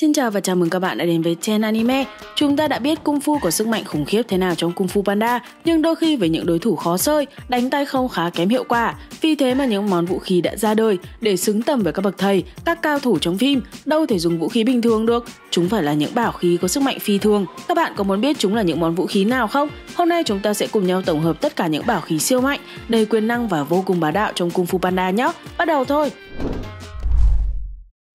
Xin chào và chào mừng các bạn đã đến với Chen Anime. Chúng ta đã biết cung phu có sức mạnh khủng khiếp thế nào trong cung phu panda, nhưng đôi khi với những đối thủ khó sơi, đánh tay không khá kém hiệu quả. Vì thế mà những món vũ khí đã ra đời để xứng tầm với các bậc thầy, các cao thủ trong phim, đâu thể dùng vũ khí bình thường được. Chúng phải là những bảo khí có sức mạnh phi thường. Các bạn có muốn biết chúng là những món vũ khí nào không? Hôm nay chúng ta sẽ cùng nhau tổng hợp tất cả những bảo khí siêu mạnh, đầy quyền năng và vô cùng bá đạo trong cung phu panda nhé. Bắt đầu thôi!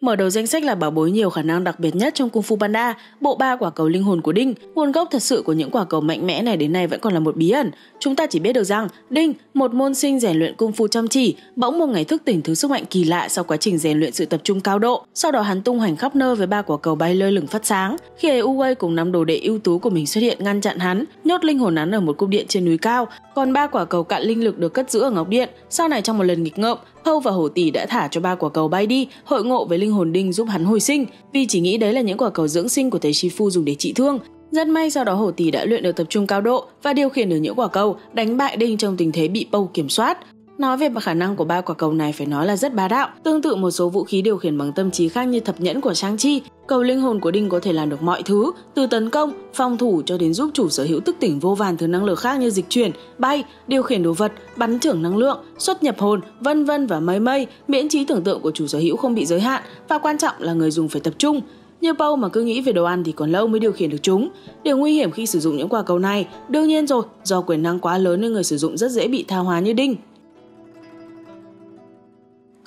Mở đầu danh sách là bảo bối nhiều khả năng đặc biệt nhất trong Kung Fu Panda, bộ ba quả cầu linh hồn của Đinh. Nguồn gốc thật sự của những quả cầu mạnh mẽ này đến nay vẫn còn là một bí ẩn. Chúng ta chỉ biết được rằng Đinh, một môn sinh rèn luyện Kung Fu chăm chỉ, bỗng một ngày thức tỉnh thứ sức mạnh kỳ lạ sau quá trình rèn luyện sự tập trung cao độ. Sau đó hắn tung hoành khắp nơi với ba quả cầu bay lơ lửng phát sáng. Khi ấy Uwei cùng năm đồ đệ ưu tú của mình xuất hiện ngăn chặn hắn, nhốt linh hồn hắn ở một cung điện trên núi cao. Còn ba quả cầu cạn linh lực được cất giữ ở ngọc điện. Sau này trong một lần nghịch ngợm, Hâu và Hổ Tỷ đã thả cho ba quả cầu bay đi, hội ngộ với linh hồn đinh giúp hắn hồi sinh, vì chỉ nghĩ đấy là những quả cầu dưỡng sinh của thầy Shifu dùng để trị thương. Rất may sau đó Hổ Tỷ đã luyện được tập trung cao độ và điều khiển được những quả cầu, đánh bại đinh trong tình thế bị Pâu kiểm soát. Nói về khả năng của ba quả cầu này phải nói là rất bá đạo, tương tự một số vũ khí điều khiển bằng tâm trí khác như thập nhẫn của Shang Chi, cầu linh hồn của Đinh có thể làm được mọi thứ, từ tấn công, phòng thủ cho đến giúp chủ sở hữu thức tỉnh vô vàn thứ năng lực khác như dịch chuyển, bay, điều khiển đồ vật, bắn trưởng năng lượng, xuất nhập hồn, vân vân và mây mây, miễn trí tưởng tượng của chủ sở hữu không bị giới hạn và quan trọng là người dùng phải tập trung. Như Pau mà cứ nghĩ về đồ ăn thì còn lâu mới điều khiển được chúng. Điều nguy hiểm khi sử dụng những quả cầu này, đương nhiên rồi, do quyền năng quá lớn nên người sử dụng rất dễ bị tha hóa như Đinh.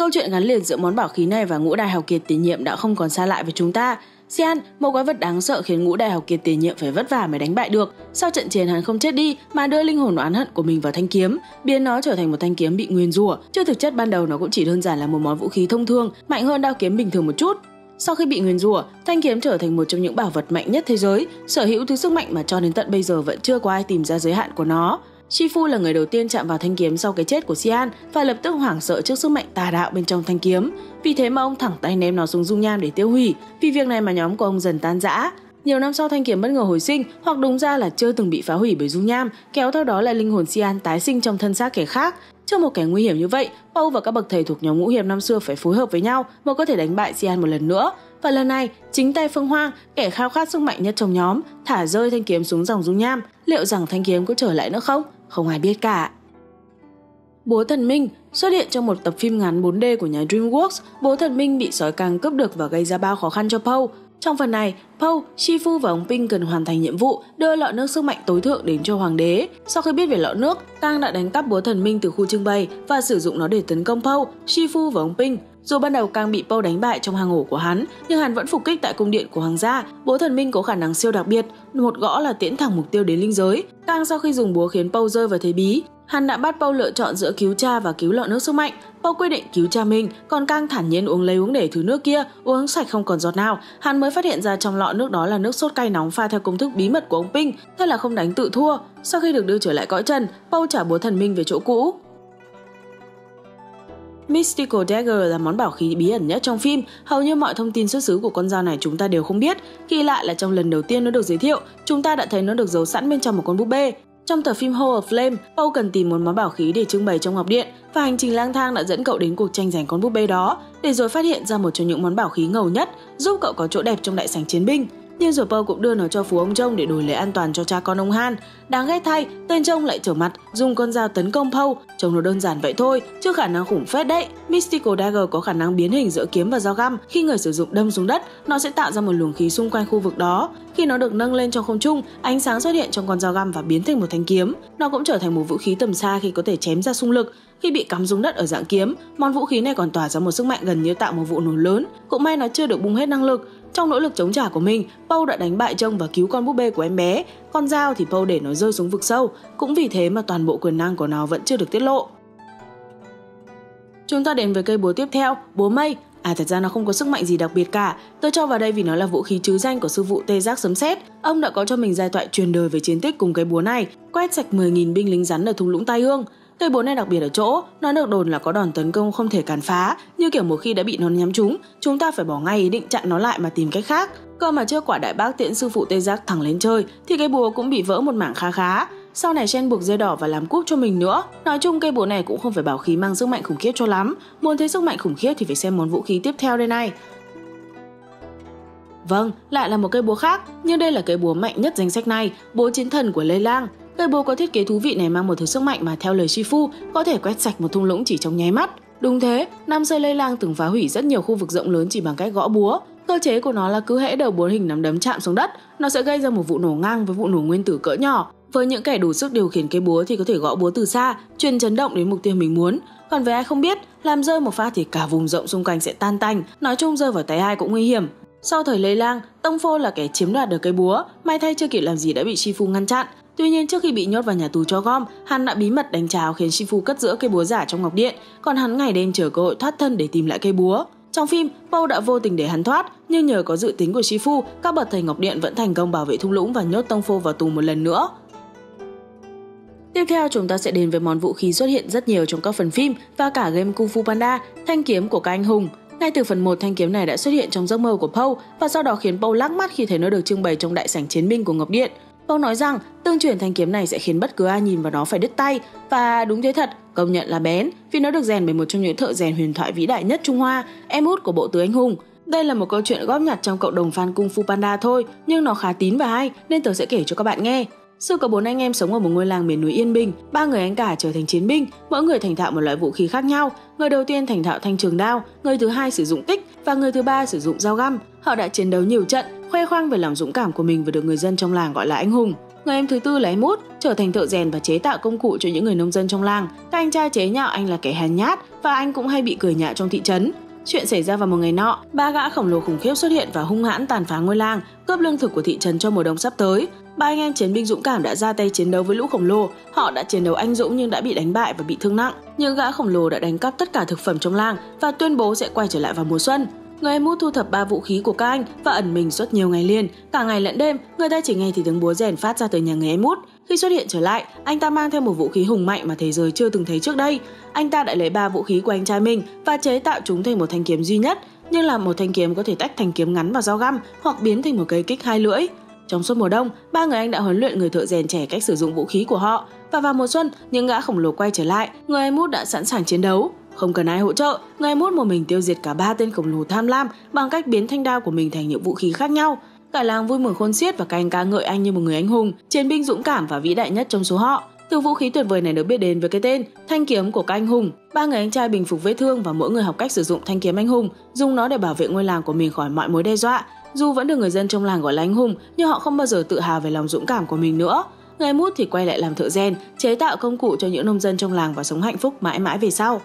Câu chuyện gắn liền giữa món bảo khí này và ngũ đại hào kiệt tiền nhiệm đã không còn xa lạ với chúng ta. Xian, một quái vật đáng sợ khiến ngũ đại hào kiệt tiền nhiệm phải vất vả mới đánh bại được. Sau trận chiến hắn không chết đi mà đưa linh hồn oán hận của mình vào thanh kiếm, biến nó trở thành một thanh kiếm bị nguyên rủa. Chứ thực chất ban đầu nó cũng chỉ đơn giản là một món vũ khí thông thường, mạnh hơn đao kiếm bình thường một chút. Sau khi bị nguyền rủa, thanh kiếm trở thành một trong những bảo vật mạnh nhất thế giới, sở hữu thứ sức mạnh mà cho đến tận bây giờ vẫn chưa có ai tìm ra giới hạn của nó. Shifu là người đầu tiên chạm vào thanh kiếm sau cái chết của Xian và lập tức hoảng sợ trước sức mạnh tà đạo bên trong thanh kiếm. Vì thế mà ông thẳng tay ném nó xuống dung nham để tiêu hủy. Vì việc này mà nhóm của ông dần tan rã. Nhiều năm sau thanh kiếm bất ngờ hồi sinh, hoặc đúng ra là chưa từng bị phá hủy bởi dung nham, kéo theo đó là linh hồn Xian tái sinh trong thân xác kẻ khác. Trước một kẻ nguy hiểm như vậy, Paul và các bậc thầy thuộc nhóm ngũ hiệp năm xưa phải phối hợp với nhau mới có thể đánh bại Xian một lần nữa. Và lần này, chính tay Phương Hoang, kẻ khao khát sức mạnh nhất trong nhóm, thả rơi thanh kiếm xuống dòng dung nham. Liệu rằng thanh kiếm có trở lại nữa không? Không ai biết cả. Bố thần Minh xuất hiện trong một tập phim ngắn 4D của nhà DreamWorks, bố thần Minh bị sói càng cướp được và gây ra bao khó khăn cho Paul. Trong phần này, Paul, Shifu và ông Ping cần hoàn thành nhiệm vụ đưa lọ nước sức mạnh tối thượng đến cho hoàng đế. Sau khi biết về lọ nước, Kang đã đánh cắp búa thần minh từ khu trưng bày và sử dụng nó để tấn công Paul, Shifu và ông Ping. Dù ban đầu Kang bị Paul đánh bại trong hang ổ của hắn, nhưng hắn vẫn phục kích tại cung điện của hoàng gia. Búa thần minh có khả năng siêu đặc biệt, một gõ là tiễn thẳng mục tiêu đến linh giới. Kang sau khi dùng búa khiến Paul rơi vào thế bí, Hắn đã bắt Paul lựa chọn giữa cứu cha và cứu lọ nước sức mạnh. Paul quyết định cứu cha mình, còn Kang thản nhiên uống lấy uống để thứ nước kia, uống sạch không còn giọt nào. Hắn mới phát hiện ra trong lọ nước đó là nước sốt cay nóng pha theo công thức bí mật của ông Ping, thế là không đánh tự thua. Sau khi được đưa trở lại cõi trần, Paul trả búa thần minh về chỗ cũ. Mystical Dagger là món bảo khí bí ẩn nhất trong phim, hầu như mọi thông tin xuất xứ của con dao này chúng ta đều không biết. Kỳ lạ là trong lần đầu tiên nó được giới thiệu, chúng ta đã thấy nó được giấu sẵn bên trong một con búp bê. Trong tập phim Hall of Flame, Paul cần tìm một món bảo khí để trưng bày trong ngọc điện và hành trình lang thang đã dẫn cậu đến cuộc tranh giành con búp bê đó, để rồi phát hiện ra một trong những món bảo khí ngầu nhất, giúp cậu có chỗ đẹp trong đại sảnh chiến binh. Nhưng rồi Paul cũng đưa nó cho phú ông trông để đổi lấy an toàn cho cha con ông Han. Đáng ghét thay, tên trông lại trở mặt, dùng con dao tấn công Paul. Trông nó đơn giản vậy thôi, chứ khả năng khủng phết đấy. Mystical Dagger có khả năng biến hình giữa kiếm và dao găm. Khi người sử dụng đâm xuống đất, nó sẽ tạo ra một luồng khí xung quanh khu vực đó. Khi nó được nâng lên trong không trung, ánh sáng xuất hiện trong con dao găm và biến thành một thanh kiếm. Nó cũng trở thành một vũ khí tầm xa khi có thể chém ra xung lực. Khi bị cắm xuống đất ở dạng kiếm, món vũ khí này còn tỏa ra một sức mạnh gần như tạo một vụ nổ lớn. Cũng may nó chưa được bung hết năng lực. Trong nỗ lực chống trả của mình, Paul đã đánh bại trông và cứu con búp bê của em bé. Con dao thì Paul để nó rơi xuống vực sâu, cũng vì thế mà toàn bộ quyền năng của nó vẫn chưa được tiết lộ. Chúng ta đến với cây búa tiếp theo, búa mây. À thật ra nó không có sức mạnh gì đặc biệt cả, tôi cho vào đây vì nó là vũ khí chứ danh của sư phụ Tê Giác Sấm Sét. Ông đã có cho mình giai thoại truyền đời về chiến tích cùng cây búa này, quét sạch 10.000 binh lính rắn ở thung lũng Tai Hương. Cây búa này đặc biệt ở chỗ, nó được đồn là có đòn tấn công không thể cản phá, như kiểu một khi đã bị nó nhắm trúng, chúng ta phải bỏ ngay ý định chặn nó lại mà tìm cách khác. Cơ mà chưa quả đại bác tiễn sư phụ Tê Giác thẳng lên chơi, thì cây búa cũng bị vỡ một mảng khá khá. Sau này chen buộc dây đỏ và làm cúp cho mình nữa. Nói chung cây búa này cũng không phải bảo khí mang sức mạnh khủng khiếp cho lắm. Muốn thấy sức mạnh khủng khiếp thì phải xem món vũ khí tiếp theo đây này. Vâng, lại là một cây búa khác, nhưng đây là cây búa mạnh nhất danh sách này, búa chiến thần của Lê Lang. Cây búa có thiết kế thú vị này mang một thứ sức mạnh mà theo lời Shifu có thể quét sạch một thung lũng chỉ trong nháy mắt. Đúng thế, năm xưa lây Lang từng phá hủy rất nhiều khu vực rộng lớn chỉ bằng cách gõ búa. Cơ chế của nó là cứ hễ đầu búa hình nắm đấm chạm xuống đất, nó sẽ gây ra một vụ nổ ngang với vụ nổ nguyên tử cỡ nhỏ. Với những kẻ đủ sức điều khiển cây búa thì có thể gõ búa từ xa, truyền chấn động đến mục tiêu mình muốn. Còn với ai không biết, làm rơi một phát thì cả vùng rộng xung quanh sẽ tan tành, nói chung rơi vào tay ai cũng nguy hiểm. Sau thời lây Lang, Tông Phô là kẻ chiếm đoạt được cây búa, may thay chưa kịp làm gì đã bị Shifu ngăn chặn. Tuy nhiên trước khi bị nhốt vào nhà tù cho gom, hắn đã bí mật đánh cháo khiến Shifu cất giữa cây búa giả trong ngọc điện, còn hắn ngày đêm chờ cơ hội thoát thân để tìm lại cây búa. Trong phim, Paul đã vô tình để hắn thoát, nhưng nhờ có dự tính của Shifu, các bậc thầy Ngọc Điện vẫn thành công bảo vệ thung lũng và nhốt Tông Phô vào tù một lần nữa. Tiếp theo chúng ta sẽ đến với món vũ khí xuất hiện rất nhiều trong các phần phim và cả game Kung Fu Panda, thanh kiếm của các anh hùng. Ngay từ phần 1 thanh kiếm này đã xuất hiện trong giấc mơ của Paul và sau đó khiến Paul lắc mắt khi thấy nó được trưng bày trong đại sảnh chiến binh của Ngọc Điện. Câu nói rằng tương chuyển thanh kiếm này sẽ khiến bất cứ ai nhìn vào nó phải đứt tay và đúng thế thật, công nhận là bén vì nó được rèn bởi một trong những thợ rèn huyền thoại vĩ đại nhất Trung Hoa, em út của bộ tứ anh hùng. Đây là một câu chuyện góp nhặt trong cộng đồng fan Kung Fu Panda thôi, nhưng nó khá tín và hay nên tớ sẽ kể cho các bạn nghe. Xưa có bốn anh em sống ở một ngôi làng miền núi Yên Bình, ba người anh cả trở thành chiến binh, mỗi người thành thạo một loại vũ khí khác nhau. Người đầu tiên thành thạo thanh trường đao, người thứ hai sử dụng tích và người thứ ba sử dụng dao găm. Họ đã chiến đấu nhiều trận, khoe khoang về lòng dũng cảm của mình và được người dân trong làng gọi là anh hùng. Người em thứ tư là em út, trở thành thợ rèn và chế tạo công cụ cho những người nông dân trong làng. Các anh trai chế nhạo anh là kẻ hèn nhát và anh cũng hay bị cười nhạo trong thị trấn. Chuyện xảy ra vào một ngày nọ, ba gã khổng lồ khủng khiếp xuất hiện và hung hãn tàn phá ngôi làng, cướp lương thực của thị trấn cho mùa đông sắp tới. Ba anh em chiến binh dũng cảm đã ra tay chiến đấu với lũ khổng lồ. Họ đã chiến đấu anh dũng nhưng đã bị đánh bại và bị thương nặng. Những gã khổng lồ đã đánh cắp tất cả thực phẩm trong làng và tuyên bố sẽ quay trở lại vào mùa xuân. Người em út thu thập ba vũ khí của các anh và ẩn mình suốt nhiều ngày liền. Cả ngày lẫn đêm, người ta chỉ nghe thì tiếng búa rèn phát ra từ nhà người em út. Khi xuất hiện trở lại, anh ta mang theo một vũ khí hùng mạnh mà thế giới chưa từng thấy trước đây. Anh ta đã lấy ba vũ khí của anh trai mình và chế tạo chúng thành một thanh kiếm duy nhất, nhưng là một thanh kiếm có thể tách thành kiếm ngắn và dao găm hoặc biến thành một cây kích hai lưỡi. Trong suốt mùa đông, ba người anh đã huấn luyện người thợ rèn trẻ cách sử dụng vũ khí của họ và vào mùa xuân, những gã khổng lồ quay trở lại, người em út đã sẵn sàng chiến đấu. Không cần ai hỗ trợ, người em út một mình tiêu diệt cả ba tên khổng lồ tham lam bằng cách biến thanh đao của mình thành những vũ khí khác nhau. Cả làng vui mừng khôn xiết và các anh ca ngợi anh như một người anh hùng, chiến binh dũng cảm và vĩ đại nhất trong số họ. Từ vũ khí tuyệt vời này được biết đến với cái tên Thanh kiếm của các anh hùng. Ba người anh trai bình phục vết thương và mỗi người học cách sử dụng thanh kiếm anh hùng, dùng nó để bảo vệ ngôi làng của mình khỏi mọi mối đe dọa. Dù vẫn được người dân trong làng gọi là anh hùng, nhưng họ không bao giờ tự hào về lòng dũng cảm của mình nữa. Người mút thì quay lại làm thợ rèn, chế tạo công cụ cho những nông dân trong làng và sống hạnh phúc mãi mãi về sau.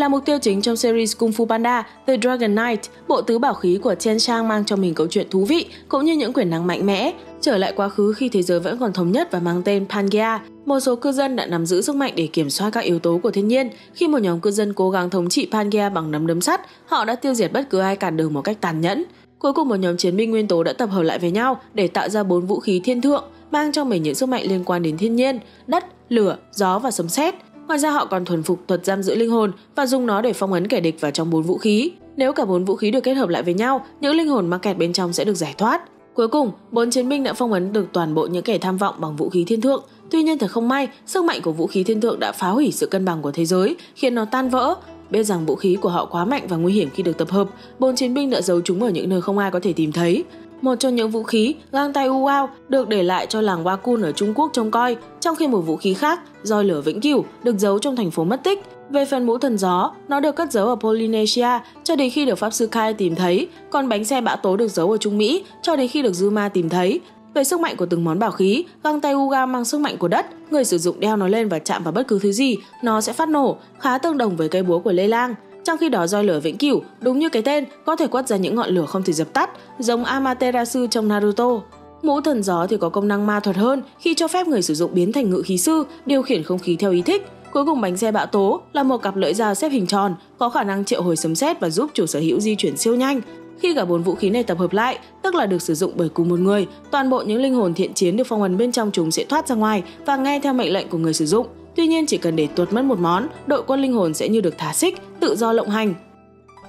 Là mục tiêu chính trong series Kung Fu Panda, The Dragon Knight, bộ tứ bảo khí của Chen Shang mang cho mình câu chuyện thú vị cũng như những quyền năng mạnh mẽ. Trở lại quá khứ khi thế giới vẫn còn thống nhất và mang tên Pangea, một số cư dân đã nắm giữ sức mạnh để kiểm soát các yếu tố của thiên nhiên. Khi một nhóm cư dân cố gắng thống trị Pangea bằng nắm đấm sắt, họ đã tiêu diệt bất cứ ai cản đường một cách tàn nhẫn. Cuối cùng một nhóm chiến binh nguyên tố đã tập hợp lại với nhau để tạo ra bốn vũ khí thiên thượng, mang trong mình những sức mạnh liên quan đến thiên nhiên, đất, lửa, gió và sấm sét. Ngoài ra họ còn thuần phục thuật giam giữ linh hồn và dùng nó để phong ấn kẻ địch vào trong bốn vũ khí. Nếu cả bốn vũ khí được kết hợp lại với nhau, những linh hồn mắc kẹt bên trong sẽ được giải thoát. Cuối cùng, bốn chiến binh đã phong ấn được toàn bộ những kẻ tham vọng bằng vũ khí thiên thượng. Tuy nhiên thật không may, sức mạnh của vũ khí thiên thượng đã phá hủy sự cân bằng của thế giới, khiến nó tan vỡ. Biết rằng vũ khí của họ quá mạnh và nguy hiểm khi được tập hợp, bốn chiến binh đã giấu chúng ở những nơi không ai có thể tìm thấy. Một trong những vũ khí, găng tay Uwao, được để lại cho làng Wakun ở Trung Quốc trông coi, trong khi một vũ khí khác, roi lửa vĩnh cửu, được giấu trong thành phố mất tích. Về phần mũ thần gió, nó được cất giấu ở Polynesia cho đến khi được Pháp Sư Kai tìm thấy, còn bánh xe bã tố được giấu ở Trung Mỹ cho đến khi được Zuma tìm thấy. Về sức mạnh của từng món bảo khí, găng tay Uga mang sức mạnh của đất, người sử dụng đeo nó lên và chạm vào bất cứ thứ gì, nó sẽ phát nổ, khá tương đồng với cây búa của Lê Lang. Trong khi đó roi lửa vĩnh cửu, đúng như cái tên, có thể quất ra những ngọn lửa không thể dập tắt, giống Amaterasu trong Naruto. Mũ thần gió thì có công năng ma thuật hơn khi cho phép người sử dụng biến thành ngự khí sư, điều khiển không khí theo ý thích. Cuối cùng bánh xe bão tố là một cặp lưỡi dao xếp hình tròn, có khả năng triệu hồi sấm sét và giúp chủ sở hữu di chuyển siêu nhanh. Khi cả bốn vũ khí này tập hợp lại, tức là được sử dụng bởi cùng một người, toàn bộ những linh hồn thiện chiến được phong ấn bên trong chúng sẽ thoát ra ngoài và nghe theo mệnh lệnh của người sử dụng. Tuy nhiên chỉ cần để tuột mất một món, đội quân linh hồn sẽ như được thả xích, tự do lộng hành.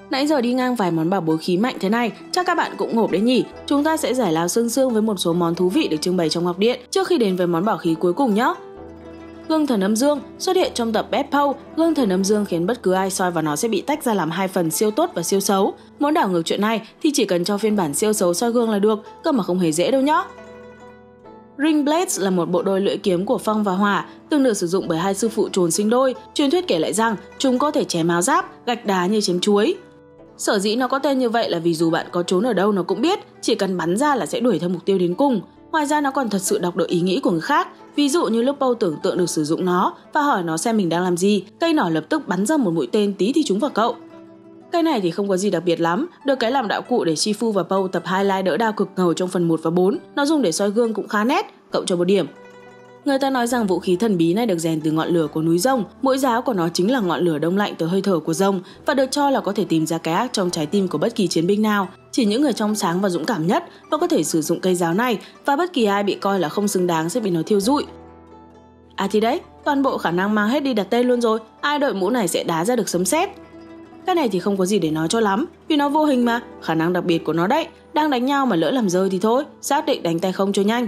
Nãy giờ đi ngang vài món bảo bối khí mạnh thế này, chắc các bạn cũng ngộp đấy nhỉ. Chúng ta sẽ giải lao xương xương với một số món thú vị được trưng bày trong ngọc điện trước khi đến với món bảo khí cuối cùng nhé. gương thần âm dương, xuất hiện trong tập Bad Pow, gương thần âm dương khiến bất cứ ai soi vào nó sẽ bị tách ra làm hai phần siêu tốt và siêu xấu. Muốn đảo ngược chuyện này thì chỉ cần cho phiên bản siêu xấu soi gương là được, cơ mà không hề dễ đâu nhá. Ring Blades là một bộ đôi lưỡi kiếm của phong và hỏa, từng được sử dụng bởi hai sư phụ trồn sinh đôi. Truyền thuyết kể lại rằng chúng có thể chém áo giáp, gạch đá như chém chuối. Sở dĩ nó có tên như vậy là vì dù bạn có trốn ở đâu nó cũng biết, chỉ cần bắn ra là sẽ đuổi theo mục tiêu đến cùng. Ngoài ra nó còn thật sự đọc được ý nghĩ của người khác, ví dụ như lúc Paul tưởng tượng được sử dụng nó và hỏi nó xem mình đang làm gì, cây nỏ lập tức bắn ra một mũi tên tí thì chúng vào cậu. Cây này thì không có gì đặc biệt lắm, được cái làm đạo cụ để Shifu và Paul tập highlight đỡ đao cực ngầu trong phần 1 và 4, nó dùng để soi gương cũng khá nét, cậu cho một điểm. Người ta nói rằng vũ khí thần bí này được rèn từ ngọn lửa của núi rồng, mỗi giáo của nó chính là ngọn lửa đông lạnh từ hơi thở của rồng và được cho là có thể tìm ra cái ác trong trái tim của bất kỳ chiến binh nào. Chỉ những người trong sáng và dũng cảm nhất mới có thể sử dụng cây giáo này và bất kỳ ai bị coi là không xứng đáng sẽ bị nó thiêu rụi. À thì đấy, toàn bộ khả năng mang hết đi đặt tên luôn rồi, ai đội mũ này sẽ đá ra được sấm sét. Cái này thì không có gì để nói cho lắm, vì nó vô hình mà, khả năng đặc biệt của nó đấy, đang đánh nhau mà lỡ làm rơi thì thôi, xác định đánh tay không cho nhanh.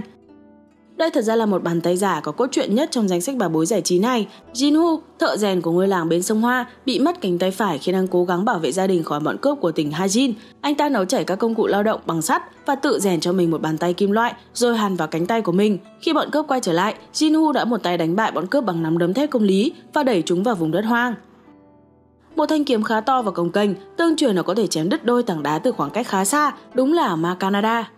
Đây thật ra là một bàn tay giả có cốt truyện nhất trong danh sách bà bối giải trí này. Jinwoo, thợ rèn của ngôi làng bên sông Hoa, bị mất cánh tay phải khi đang cố gắng bảo vệ gia đình khỏi bọn cướp của tỉnh Hajin. Anh ta nấu chảy các công cụ lao động bằng sắt và tự rèn cho mình một bàn tay kim loại rồi hàn vào cánh tay của mình. Khi bọn cướp quay trở lại, Jinwoo đã một tay đánh bại bọn cướp bằng nắm đấm thép công lý và đẩy chúng vào vùng đất hoang. Một thanh kiếm khá to và cồng kềnh, tương truyền nó có thể chém đứt đôi tảng đá từ khoảng cách khá xa, đúng là ma Canada.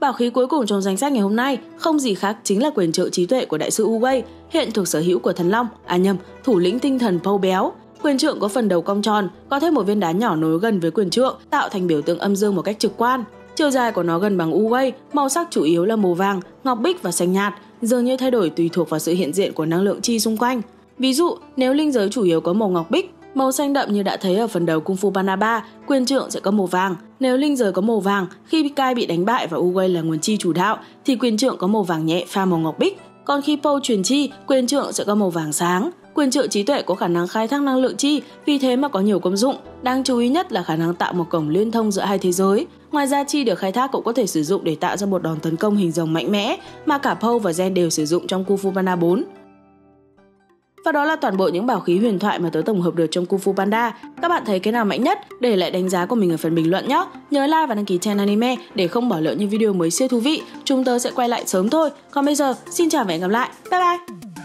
Bảo khí cuối cùng trong danh sách ngày hôm nay không gì khác chính là quyền trợ trí tuệ của đại sư Uwei, hiện thuộc sở hữu của thần Long, à nhầm, thủ lĩnh tinh thần Pâu Béo. Quyền trượng có phần đầu cong tròn, có thêm một viên đá nhỏ nối gần với quyền trượng, tạo thành biểu tượng âm dương một cách trực quan. Chiều dài của nó gần bằng Uwei, màu sắc chủ yếu là màu vàng, ngọc bích và xanh nhạt, dường như thay đổi tùy thuộc vào sự hiện diện của năng lượng chi xung quanh. Ví dụ, nếu linh giới chủ yếu có màu ngọc bích, Màu xanh đậm như đã thấy ở phần đầu Kung Fu Panda 3, quyền trượng sẽ có màu vàng. Nếu linh giới có màu vàng, khi Kai bị đánh bại và Uwei là nguồn chi chủ đạo, thì quyền trượng có màu vàng nhẹ pha màu ngọc bích. Còn khi Po truyền chi, quyền trượng sẽ có màu vàng sáng. Quyền trượng trí tuệ có khả năng khai thác năng lượng chi, vì thế mà có nhiều công dụng. Đáng chú ý nhất là khả năng tạo một cổng liên thông giữa hai thế giới. Ngoài ra chi được khai thác cũng có thể sử dụng để tạo ra một đòn tấn công hình rồng mạnh mẽ mà cả Po và Gen đều sử dụng trong Kung Fu Panda 4. Và đó là toàn bộ những bảo khí huyền thoại mà tớ tổng hợp được trong Kung Fu Panda. Các bạn thấy cái nào mạnh nhất? Để lại đánh giá của mình ở phần bình luận nhé. Nhớ like và đăng ký channel anime để không bỏ lỡ những video mới siêu thú vị. Chúng tớ sẽ quay lại sớm thôi. Còn bây giờ, xin chào và hẹn gặp lại. Bye bye!